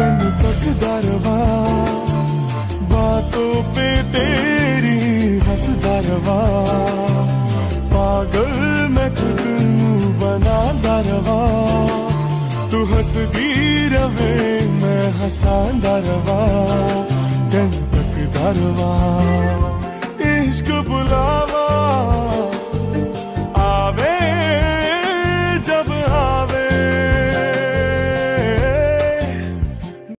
तन तक दरवा, बातों पे तेरी हंस दरवा, पागल मैं खुद बना दरवा। तू हंसदी रवे मैं हंसा दरवा तन तक दरवा।